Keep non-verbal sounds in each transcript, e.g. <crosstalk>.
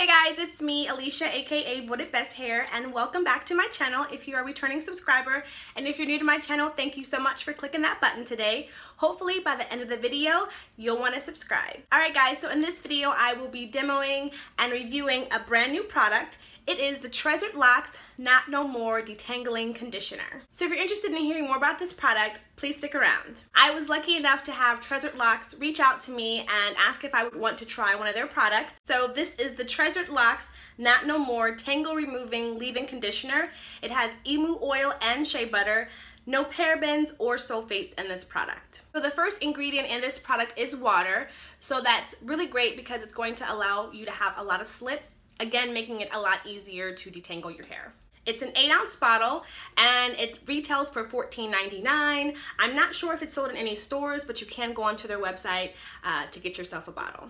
Hey guys, it's me, Alicia, aka Voted Best Hair, and welcome back to my channel if you are a returning subscriber. And if you're new to my channel, thank you so much for clicking that button today. Hopefully by the end of the video, you'll want to subscribe. Alright guys, so in this video, I will be demoing and reviewing a brand new product. It is the Treasured Locks Knot No More Detangling Conditioner. So if you're interested in hearing more about this product, please stick around. I was lucky enough to have Treasured Locks reach out to me and ask if I would want to try one of their products. So this is the Treasured Locks Knot No More Tangle Removing Leave-In Conditioner. It has emu oil and shea butter no parabens or sulfates in this product. So the first ingredient in this product is water. So that's really great because it's going to allow you to have a lot of slip again making it a lot easier to detangle your hair. It's an 8 ounce bottle and it retails for $14.99. I'm not sure if it's sold in any stores, but you can go onto their website uh, to get yourself a bottle.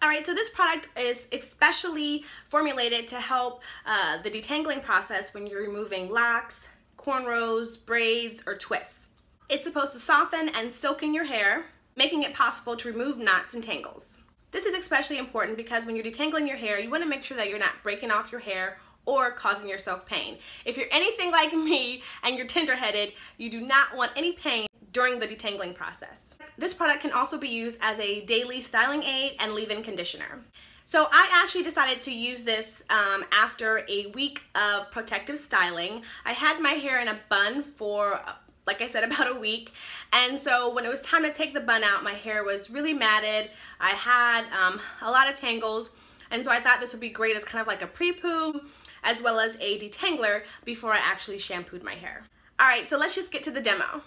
All right, so this product is especially formulated to help uh, the detangling process when you're removing locks, cornrows, braids, or twists. It's supposed to soften and silken your hair, making it possible to remove knots and tangles. This is especially important because when you're detangling your hair, you wanna make sure that you're not breaking off your hair or causing yourself pain. If you're anything <laughs> like me and you're tender-headed, you do not want any pain during the detangling process. This product can also be used as a daily styling aid and leave-in conditioner. So I actually decided to use this um, after a week of protective styling. I had my hair in a bun for like I said, <laughs> about a week. And so when it was time to take the bun out, my hair was really matted. I had um, a lot of tangles. And so I thought this would be great as kind of like a pre-poo as well as a detangler before I actually shampooed my hair. All right, so let's just get to the demo.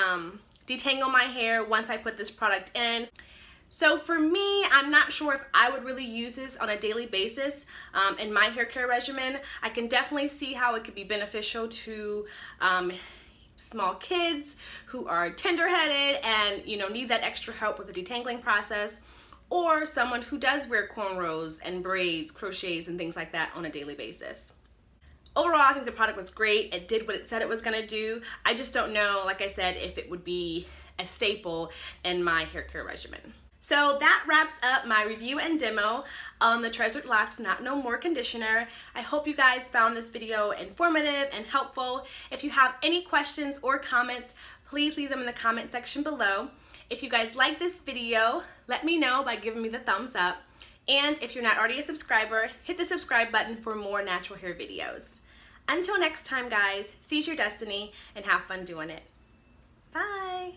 Um, detangle my hair once I put this product in. So for me, I'm not sure if I would really use this on a daily basis um, in my hair care regimen. I can definitely see how it could be beneficial to um, small kids who are tender-headed and you know need that extra help with the detangling process or someone who does wear cornrows and braids, crochets, and things like that on a daily basis. Overall, I think the product was great. It did what it said it was gonna do. I just don't know, like I said, if it would be a staple in my hair care regimen. So that wraps up my review and demo on the Treasured Locks Knot No More Conditioner. I hope you guys found this video informative and helpful. If you have any questions or comments, please leave them in the comment section below. If you guys like this video, let me know by giving me the thumbs up. And if you're not already a subscriber, hit the subscribe button for more natural hair videos. Until next time, guys, seize your destiny and have fun doing it. Bye.